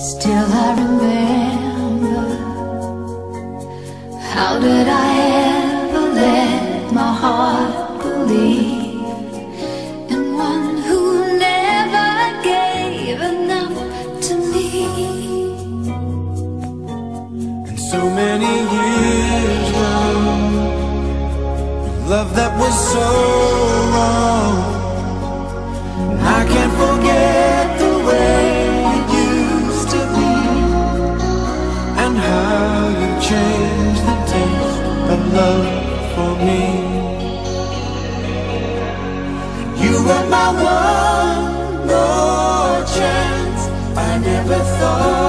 Still I remember How did I ever let my heart believe In one who never gave enough to me? And so many years ago Love that was so love for me. You were my one more chance. I never thought.